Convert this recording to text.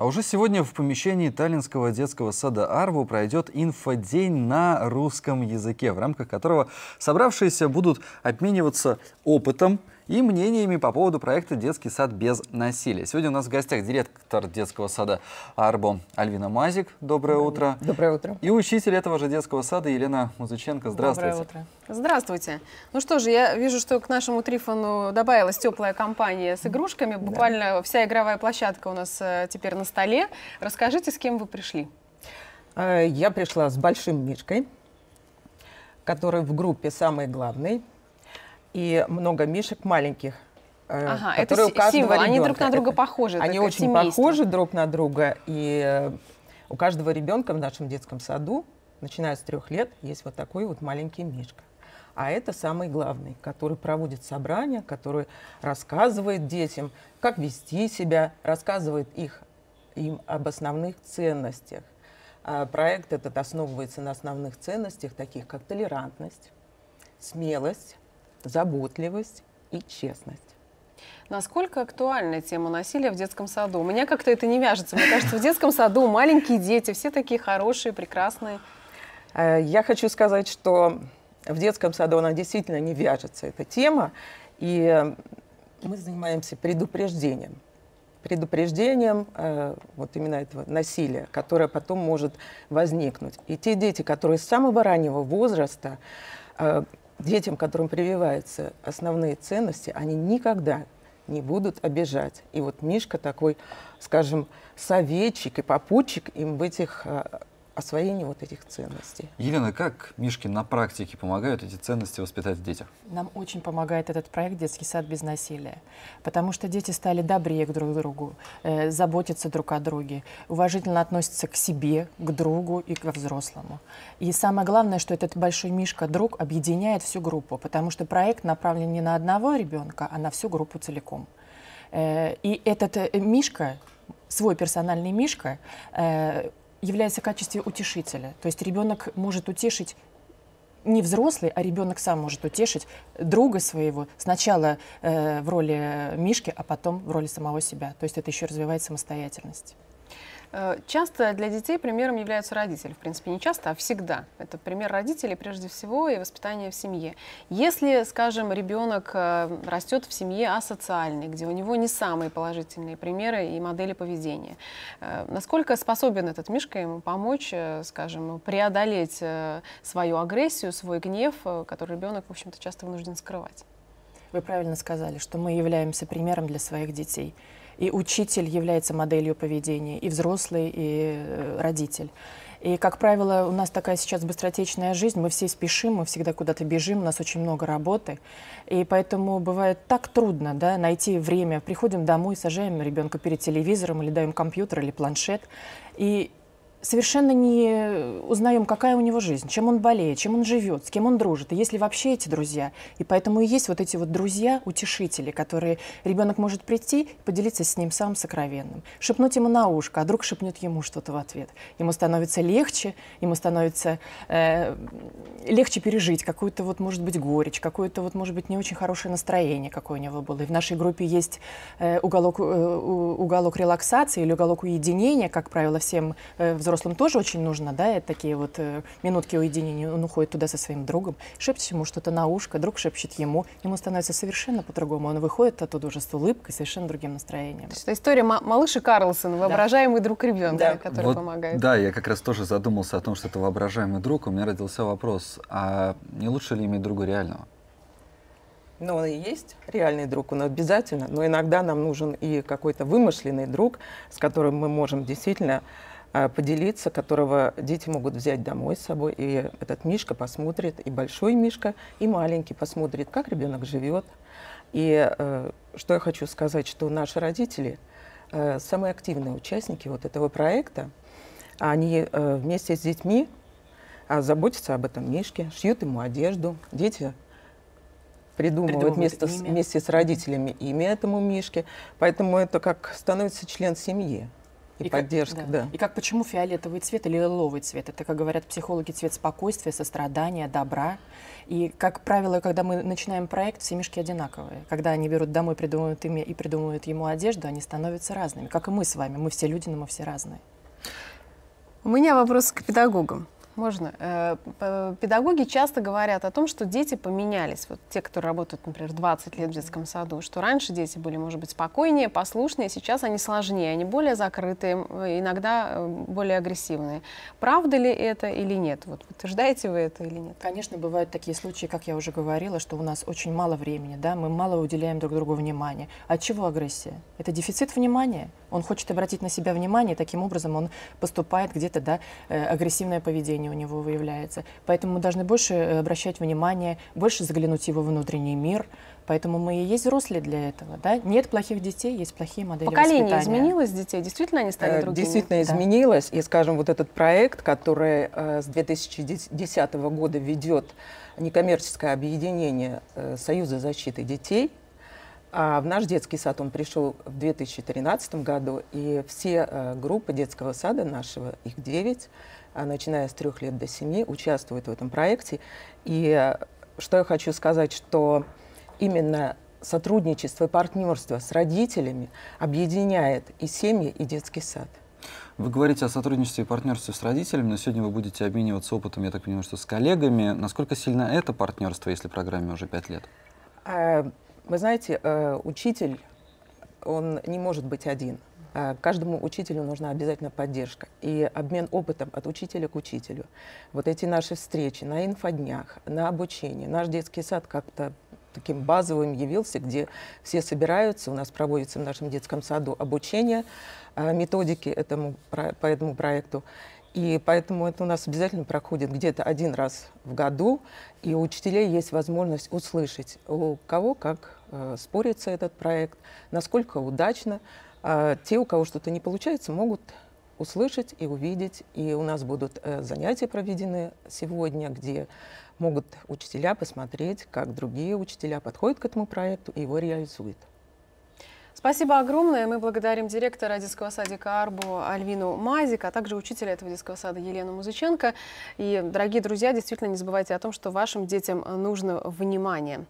А уже сегодня в помещении Таллинского детского сада Арву пройдет инфодень на русском языке, в рамках которого собравшиеся будут обмениваться опытом и мнениями по поводу проекта «Детский сад без насилия». Сегодня у нас в гостях директор детского сада Арбо Альвина Мазик. Доброе утро. Доброе утро. И учитель этого же детского сада Елена Музыченко. Здравствуйте. Доброе утро. Здравствуйте. Ну что же, я вижу, что к нашему Трифону добавилась теплая компания с игрушками. Буквально да. вся игровая площадка у нас э, теперь на столе. Расскажите, с кем вы пришли? Э, я пришла с Большим Мишкой, который в группе самый главный и много мишек маленьких. Э, ага, которые это у каждого символ. Они друг на друга похожи. Они очень семейство. похожи друг на друга. И э, у каждого ребенка в нашем детском саду, начиная с трех лет, есть вот такой вот маленький мишка. А это самый главный, который проводит собрания, который рассказывает детям, как вести себя, рассказывает их, им об основных ценностях. А проект этот основывается на основных ценностях, таких как толерантность, смелость, заботливость и честность. Насколько актуальна тема насилия в детском саду? У меня как-то это не вяжется. Мне кажется, в детском саду маленькие дети, все такие хорошие, прекрасные. Э, я хочу сказать, что в детском саду она действительно не вяжется, эта тема. И мы занимаемся предупреждением. Предупреждением э, вот именно этого насилия, которое потом может возникнуть. И те дети, которые с самого раннего возраста э, детям, которым прививаются основные ценности, они никогда не будут обижать. И вот Мишка такой, скажем, советчик и попутчик им в этих освоении вот этих ценностей. Елена, как Мишки на практике помогают эти ценности воспитать в детях? Нам очень помогает этот проект «Детский сад без насилия», потому что дети стали добрее к друг другу, э, заботятся друг о друге, уважительно относятся к себе, к другу и к взрослому. И самое главное, что этот большой Мишка, друг, объединяет всю группу, потому что проект направлен не на одного ребенка, а на всю группу целиком. Э, и этот э, Мишка, свой персональный Мишка, э, является в качестве утешителя. То есть ребенок может утешить не взрослый, а ребенок сам может утешить друга своего сначала э, в роли Мишки, а потом в роли самого себя. То есть это еще развивает самостоятельность. Э, часто для детей примером являются родители. В принципе, не часто, а всегда. Это пример родителей прежде всего и воспитание в семье. Если, скажем, ребенок э, растет в семье асоциальной, где у него не самые положительные примеры и модели поведения, э, насколько способен этот Мишка ему помочь, скажем, преодолеть свою агрессию, свой гнев, который ребенок, в общем-то, часто вынужден скрывать? Вы правильно сказали, что мы являемся примером для своих детей и учитель является моделью поведения, и взрослый, и э, родитель. И, как правило, у нас такая сейчас быстротечная жизнь, мы все спешим, мы всегда куда-то бежим, у нас очень много работы. И поэтому бывает так трудно да, найти время. Приходим домой, сажаем ребенка перед телевизором или даем компьютер или планшет. И совершенно не узнаем, какая у него жизнь, чем он болеет, чем он живет, с кем он дружит, и есть ли вообще эти друзья. И поэтому и есть вот эти вот друзья-утешители, которые ребенок может прийти и поделиться с ним самым сокровенным, шепнуть ему на ушко, а друг шепнет ему что-то в ответ. Ему становится легче, ему становится э, легче пережить какую-то вот, может быть, горечь, какое-то вот, может быть, не очень хорошее настроение, какое у него было. И в нашей группе есть э, уголок, э, уголок релаксации или уголок уединения, как правило, всем э, взрослым взрослым тоже очень нужно, да, это такие вот э, минутки уединения. Он уходит туда со своим другом, шепчет ему что-то на ушко, друг шепчет ему, ему становится совершенно по-другому. Он выходит оттуда уже с улыбкой, совершенно другим настроением. То есть это история малыша Карлсон, воображаемый да. друг ребенка, да. который вот, помогает. Да, я как раз тоже задумался о том, что это воображаемый друг. У меня родился вопрос, а не лучше ли иметь друга реального? Ну, он и есть реальный друг, он обязательно, но иногда нам нужен и какой-то вымышленный друг, с которым мы можем действительно поделиться, которого дети могут взять домой с собой. И этот Мишка посмотрит, и большой Мишка, и маленький посмотрит, как ребенок живет. И э, что я хочу сказать, что наши родители э, самые активные участники вот этого проекта. Они э, вместе с детьми э, заботятся об этом Мишке, шьют ему одежду. Дети придумывают вместе, вместе с родителями имя этому Мишке. Поэтому это как становится член семьи. И, как- поддержка, да. И как почему фиолетовый цвет или лиловый цвет? Это, как говорят психологи, цвет спокойствия, сострадания, добра. И, как правило, когда мы начинаем проект, все мишки одинаковые. Когда они берут домой, придумывают имя и придумывают ему одежду, они становятся разными. Как и мы с вами. Мы все люди, но мы все разные. У меня вопрос к педагогам. Можно. Э, п- Педагоги часто говорят о том, что дети поменялись. Вот те, кто работают, например, 20 лет в детском саду, что раньше дети были, может быть, спокойнее, послушнее, сейчас они сложнее, они более закрытые, э, иногда э, более агрессивные. Правда ли это или нет? Вот подтверждаете вы это или нет? Конечно, бывают такие случаи, как я уже говорила, что у нас очень мало времени, да, мы мало уделяем друг другу внимания. От чего агрессия? Это дефицит внимания. Он хочет обратить на себя внимание, таким образом он поступает где-то, да, э, агрессивное поведение у него выявляется. Поэтому мы должны больше э, обращать внимание, больше заглянуть в его внутренний мир. Поэтому мы и есть взрослые для этого, да. Нет плохих детей, есть плохие модели Поколение воспитания. изменилось детей? Действительно они стали Э, другими? Действительно Да. изменилось. И, скажем, вот этот проект, который э, с 2010 года ведет некоммерческое объединение Союза защиты детей, а в наш детский сад он пришел в 2013 году, и все э, группы детского сада нашего, их 9, а, начиная с трех лет до семи, участвуют в этом проекте. И э, что я хочу сказать, что именно сотрудничество и партнерство с родителями объединяет и семьи, и детский сад. Вы говорите о сотрудничестве и партнерстве с родителями, но сегодня вы будете обмениваться опытом, я так понимаю, что с коллегами. Насколько сильно это партнерство, если программе уже пять лет? Вы знаете, э, учитель, он не может быть один. А, Каждому учителю нужна обязательно поддержка и обмен опытом от учителя к учителю. Вот эти наши встречи на инфоднях, на обучении. Наш детский сад как-то таким базовым явился, где все собираются. У нас проводится в нашем детском саду обучение а, методики этому, по этому проекту. И поэтому это у нас обязательно проходит где-то один раз в году, и у учителей есть возможность услышать, у кого как э, спорится этот проект, насколько удачно. А те, у кого что-то не получается, могут услышать и увидеть. И у нас будут э, занятия проведены сегодня, где могут учителя посмотреть, как другие учителя подходят к этому проекту и его реализуют. Спасибо огромное. Мы благодарим директора детского садика Арбу Альвину Мазик, а также учителя этого детского сада Елену Музыченко. И, дорогие друзья, действительно не забывайте о том, что вашим детям нужно внимание.